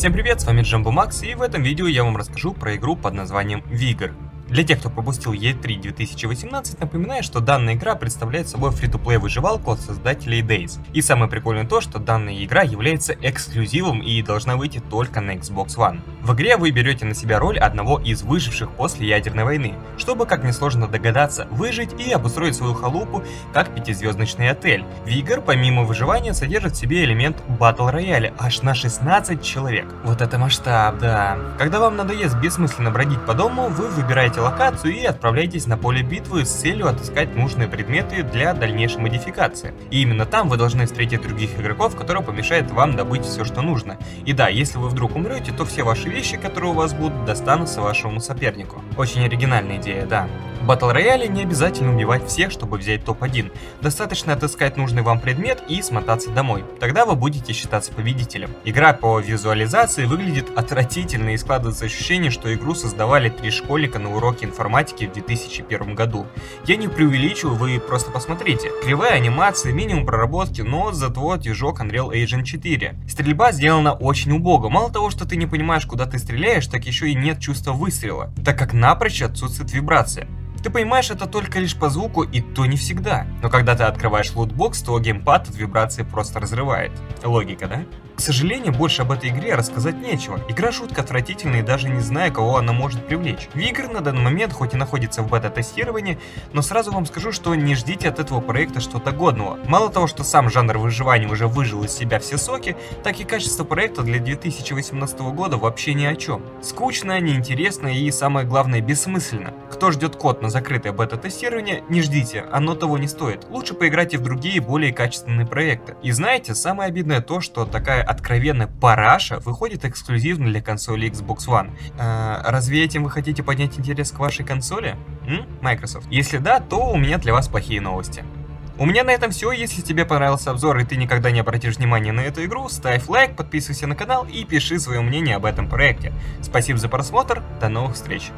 Всем привет, с вами Джамбо Макс, и в этом видео я вам расскажу про игру под названием Vigor. Для тех, кто пропустил E3 2018, напоминаю, что данная игра представляет собой фри-то-плей выживалку от создателей Days. И самое прикольное то, что данная игра является эксклюзивом и должна выйти только на Xbox One. В игре вы берете на себя роль одного из выживших после ядерной войны, чтобы, как несложно догадаться, выжить и обустроить свою халупу как пятизвездочный отель. Вигор, помимо выживания, содержит в себе элемент батл рояля аж на 16 человек. Вот это масштаб, да. Когда вам надоест бессмысленно бродить по дому, вы выбираете локацию и отправляйтесь на поле битвы с целью отыскать нужные предметы для дальнейшей модификации. И именно там вы должны встретить других игроков, которые помешают вам добыть все, что нужно. И да, если вы вдруг умрете, то все ваши вещи, которые у вас будут, достанутся вашему сопернику. Очень оригинальная идея, да. В батл рояле не обязательно убивать всех, чтобы взять топ-1. Достаточно отыскать нужный вам предмет и смотаться домой. Тогда вы будете считаться победителем. Игра по визуализации выглядит отвратительно и складывается ощущение, что игру создавали три школьника на уроке информатики в 2001 году. Я не преувеличиваю, вы просто посмотрите. Кривая анимация, минимум проработки, но зато движок Unreal Engine 4. Стрельба сделана очень убого. Мало того, что ты не понимаешь, куда ты стреляешь, так еще и нет чувства выстрела, так как напрочь отсутствует вибрация. Ты понимаешь это только лишь по звуку, и то не всегда. Но когда ты открываешь лутбокс, то геймпад от вибрации просто разрывает. Логика, да? К сожалению, больше об этой игре рассказать нечего. Игра шутка отвратительная и даже не знаю, кого она может привлечь. Вигр на данный момент хоть и находится в бета-тестировании, но сразу вам скажу, что не ждите от этого проекта что-то годного. Мало того, что сам жанр выживания уже выжил из себя все соки, так и качество проекта для 2018 года вообще ни о чем. Скучно, неинтересно и самое главное бессмысленно. Кто ждет код на закрытое бета-тестирование, не ждите, оно того не стоит. Лучше поиграйте в другие, более качественные проекты. И знаете, самое обидное то, что такая откровенная параша выходит эксклюзивно для консоли Xbox One. Э, разве этим вы хотите поднять интерес к вашей консоли? М? Microsoft. Если да, то у меня для вас плохие новости. У меня на этом все. Если тебе понравился обзор и ты никогда не обратишь внимания на эту игру, ставь лайк, подписывайся на канал и пиши свое мнение об этом проекте. Спасибо за просмотр, до новых встреч.